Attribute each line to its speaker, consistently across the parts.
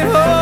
Speaker 1: it all.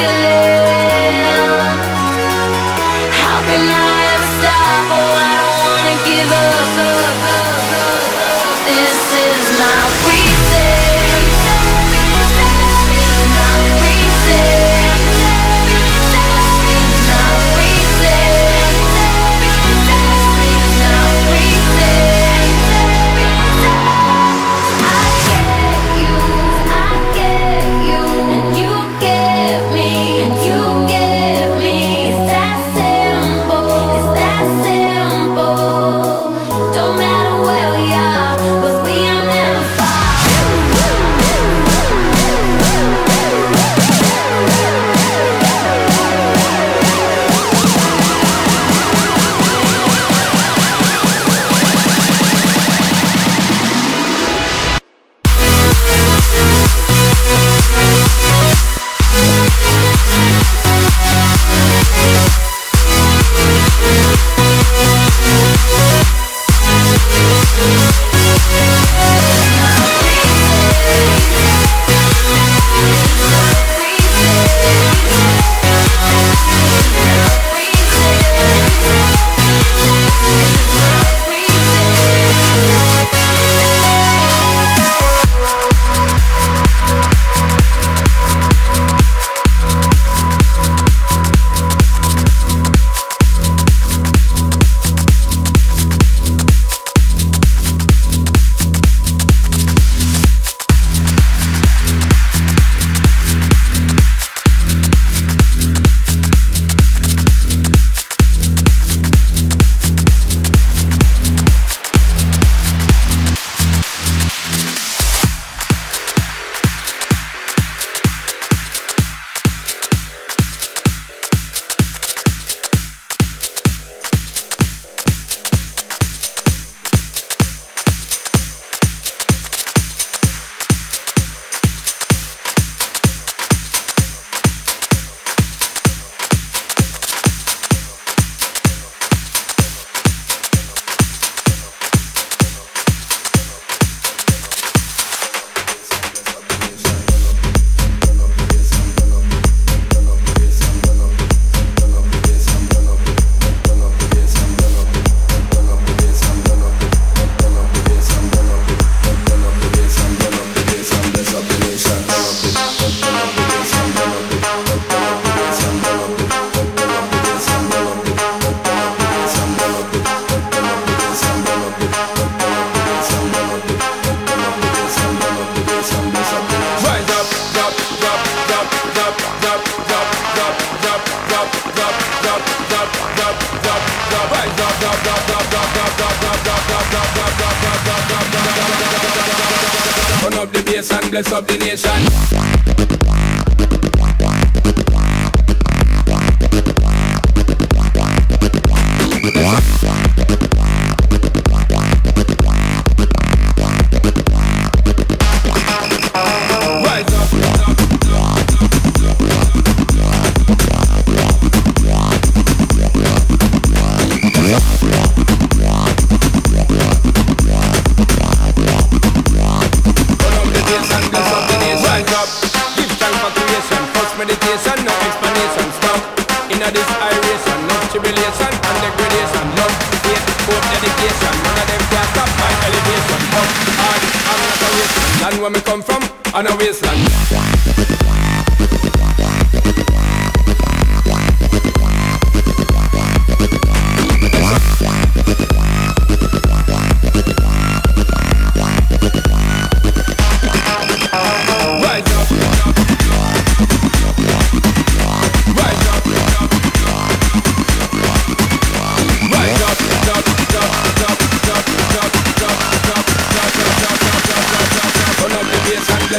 Speaker 2: Feeling.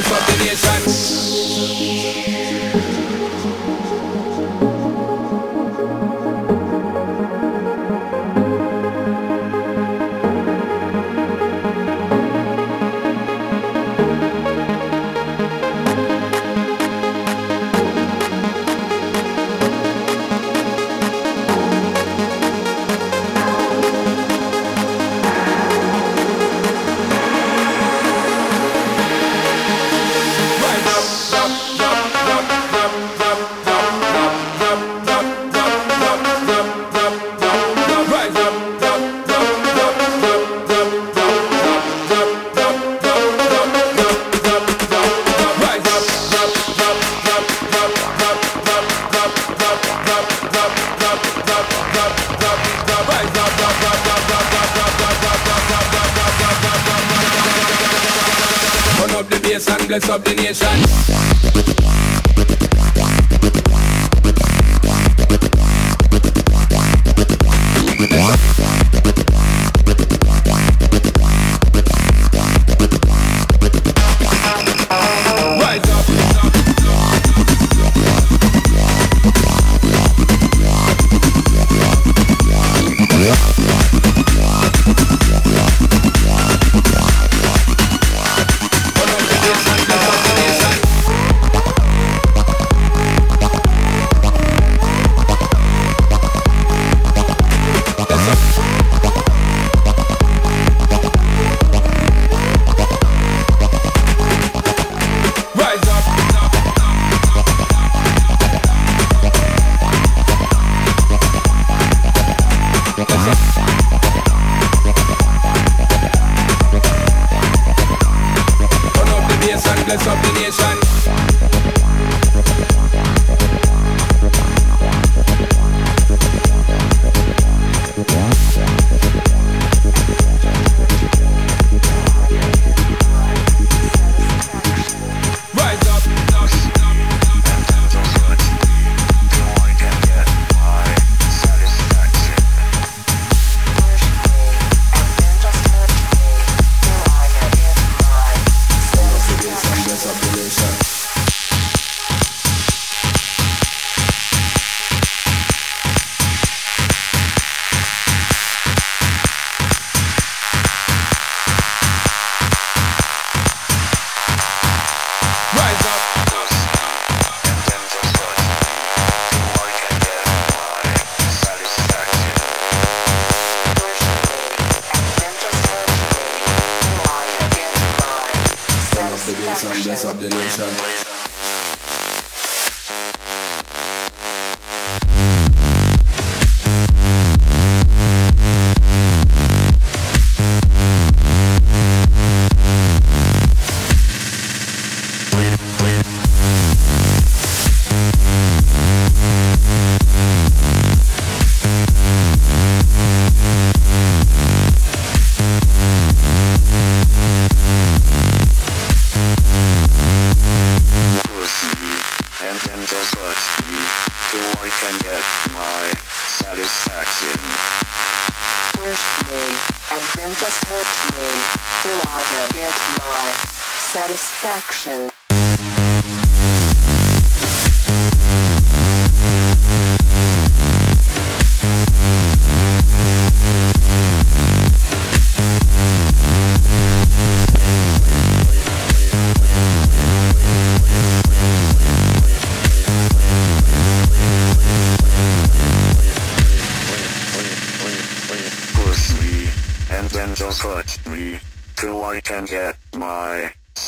Speaker 2: If I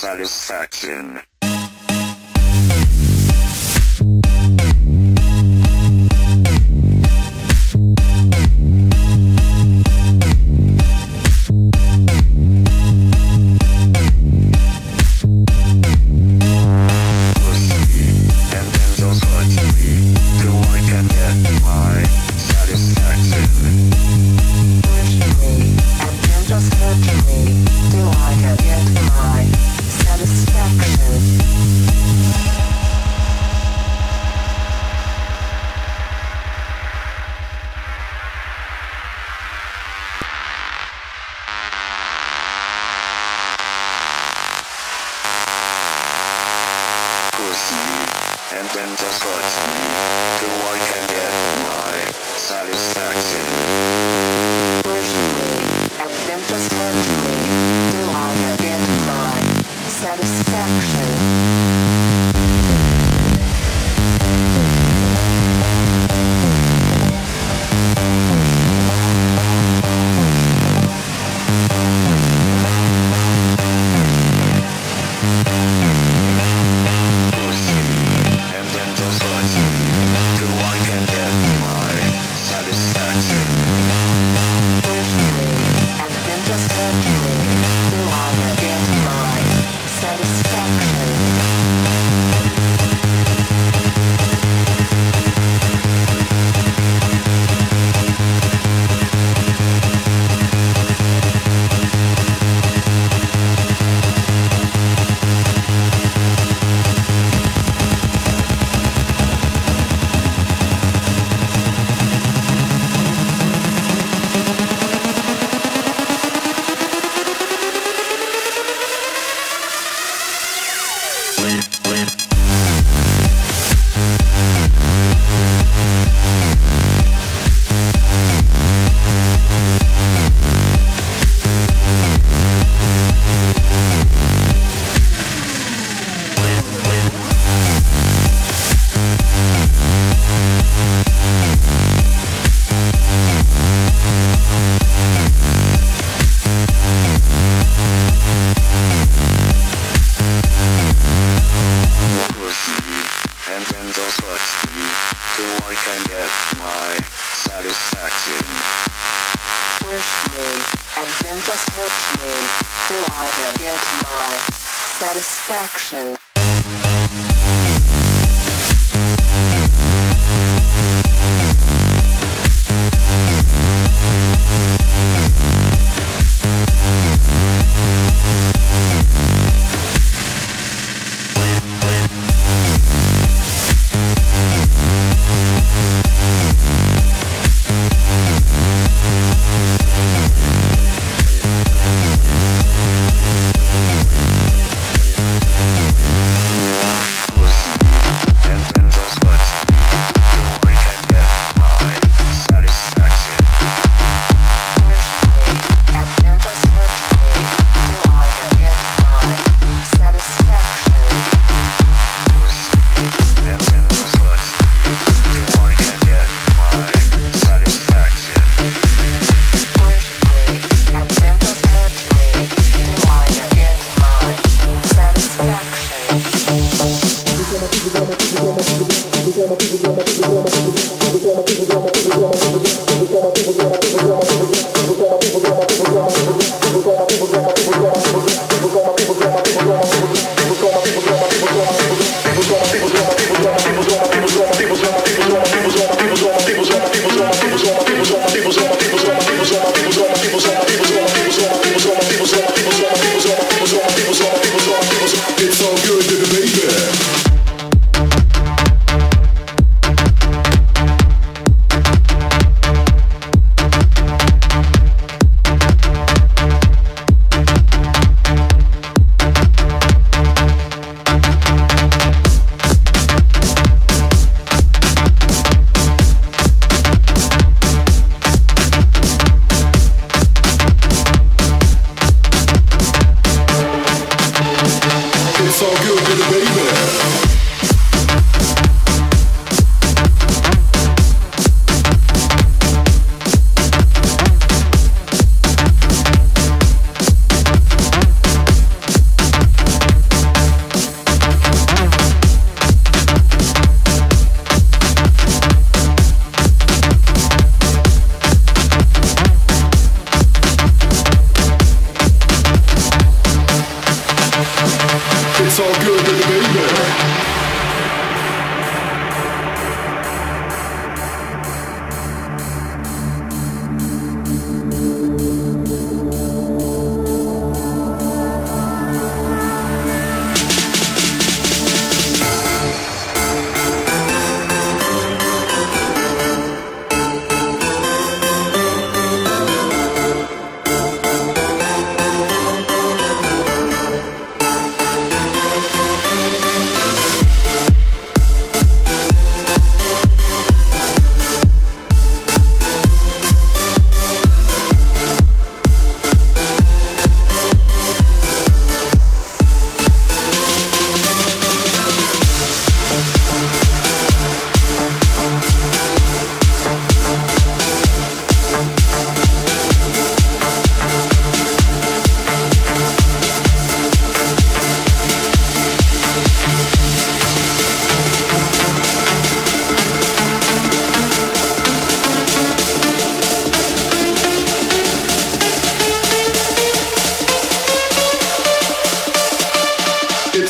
Speaker 3: satisfaction.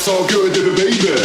Speaker 1: all good, baby.